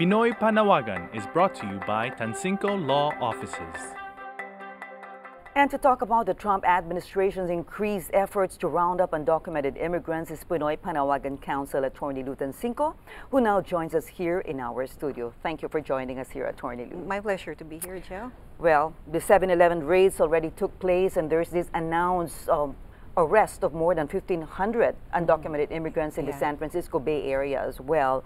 Pinoy Panawagan is brought to you by Tancinco Law Offices. And to talk about the Trump administration's increased efforts to round up undocumented immigrants is Pinoy Panawagan Counsel Attorney Lou Tancinco, who now joins us here in our studio. Thank you for joining us here, Attorney Lou. My pleasure to be here, Joe. Well, the 7-Eleven raids already took place and there's this announced um, arrest of more than 1,500 undocumented immigrants in Yeah. the San Francisco Bay Area as well.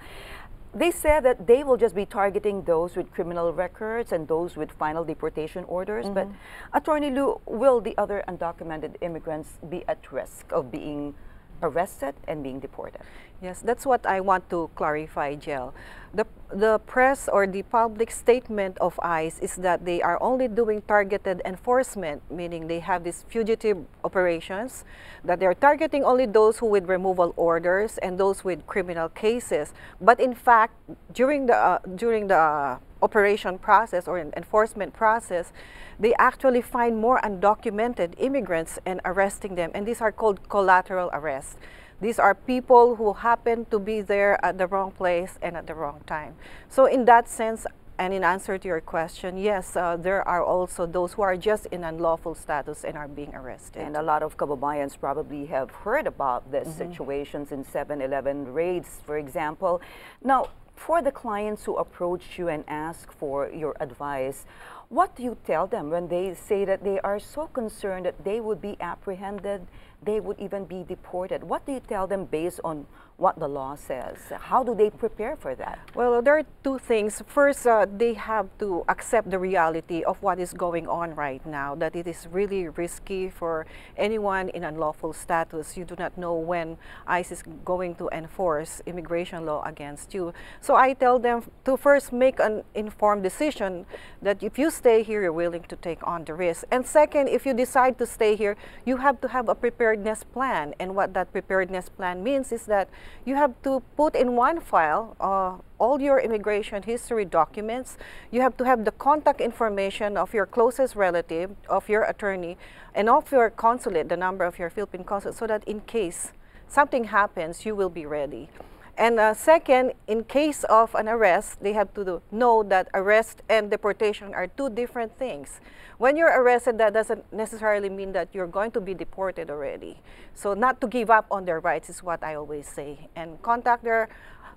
They said that they will just be targeting those with criminal records and those with final deportation orders. But, mm-hmm. Attorney Lou, will the other undocumented immigrants be at risk of being arrested and being deported? Yes, that's what I want to clarify, Jill. The, the press or the public statement of ICE is that they are only doing targeted enforcement, meaning they have these fugitive operations, that they're targeting only those who with removal orders and those with criminal cases. But in fact, during the, uh, during the uh, operation process or en- enforcement process, they actually find more undocumented immigrants and arresting them. And these are called collateral arrests. These are people who happen to be there at the wrong place and at the wrong time. So, in that sense, and in answer to your question, yes, uh, there are also those who are just in unlawful status and are being arrested. And a lot of kababayans probably have heard about these situations in 7-Eleven raids, for example. Now, for the clients who approach you and ask for your advice, what do you tell them when they say that they are so concerned that they would be apprehended, they would even be deported? What do you tell them based on what the law says? How do they prepare for that? Well, there are two things. First, uh, they have to accept the reality of what is going on right now, that it is really risky for anyone in unlawful status. You do not know when ICE is going to enforce immigration law against you. So I tell them to first make an informed decision that if you stay here, you're willing to take on the risk. And second, if you decide to stay here, you have to have a preparedness plan. And what that preparedness plan means is that you have to put in one file uh, all your immigration history documents. You have to have the contact information of your closest relative, of your attorney, and of your consulate, the number of your Philippine consulate, so that in case something happens, you will be ready. And uh, second, in case of an arrest, they have to do, know that arrest and deportation are two different things. When you're arrested, that doesn't necessarily mean that you're going to be deported already. So not to give up on their rights is what I always say. And contact their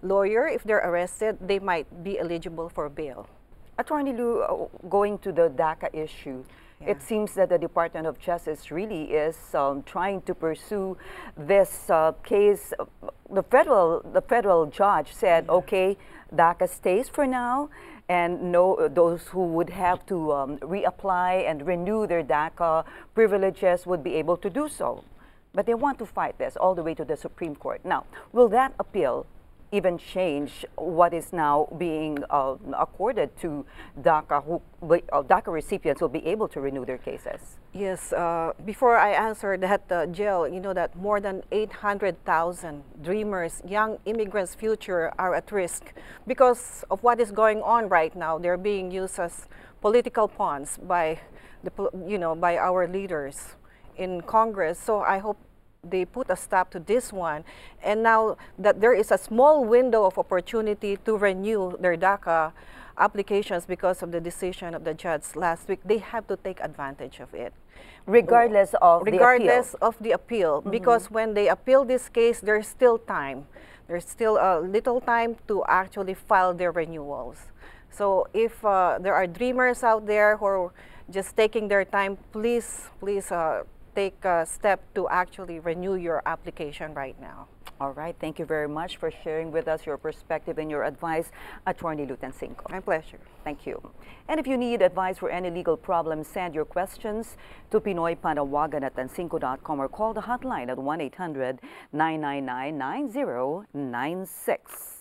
lawyer if they're arrested. They might be eligible for bail. Attorney Lou, uh, going to the DACA issue, Yeah. it seems that the Department of Justice really is um, trying to pursue this uh, case. The federal, the federal judge said, okay, DACA stays for now, and no, those who would have to um, reapply and renew their DACA privileges would be able to do so. But they want to fight this all the way to the Supreme Court. Now, will that appeal even change what is now being uh, accorded to DACA, who, uh, DACA recipients will be able to renew their cases? Yes, uh, before I answer that, uh, Jill, you know that more than 800,000 dreamers, young immigrants' future are at risk because of what is going on right now. They're being used as political pawns by, the, you know, by our leaders in Congress. So I hope they put a stop to this one. And now that there is a small window of opportunity to renew their DACA applications because of the decision of the judge last week, they have to take advantage of it. Regardless of regardless the appeal. of the appeal, because when they appeal this case, there's still time. There's still a little time to actually file their renewals. So if uh, there are dreamers out there who are just taking their time, please, please uh, take a step to actually renew your application right now. All right, thank you very much for sharing with us your perspective and your advice, Attorney Lou Tancinco. My pleasure. Thank you. And if you need advice for any legal problems, send your questions to Pinoy Panawagan at tancinco.com or call the hotline at 1 800 999 9096.